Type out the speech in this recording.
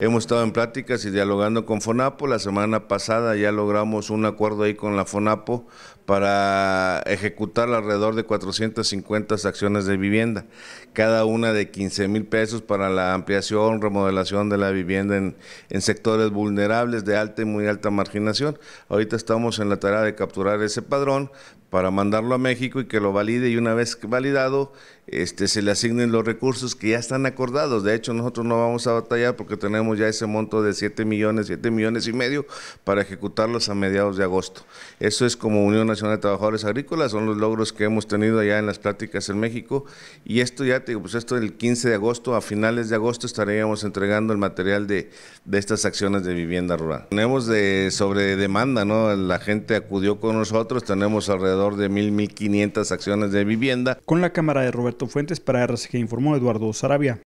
Hemos estado en pláticas y dialogando con FONAPO. La semana pasada ya logramos un acuerdo ahí con la FONAPO para ejecutar alrededor de 450 acciones de vivienda, cada una de 15 mil pesos para la ampliación, remodelación de la vivienda en, en, sectores vulnerables de alta y muy alta marginación. Ahorita estamos en la tarea de capturar ese padrón para mandarlo a México y que lo valide y una vez validado este, se le asignen los recursos que ya están acordados. De hecho, nosotros no vamos a batallar porque tenemos ya ese monto de 7 millones, 7 millones y medio para ejecutarlos a mediados de agosto. Eso es como Unión Nacional de Trabajadores Agrícolas, son los logros que hemos tenido allá en las pláticas en México. Y esto ya, te digo, pues esto el 15 de agosto, a finales de agosto estaríamos entregando el material de, de estas acciones de vivienda rural. Tenemos de sobre demanda, ¿no? La gente acudió con nosotros, tenemos alrededor de 1.000, 1.500 acciones de vivienda. Con la cámara de Roberto Fuentes para RCG informó Eduardo Sarabia.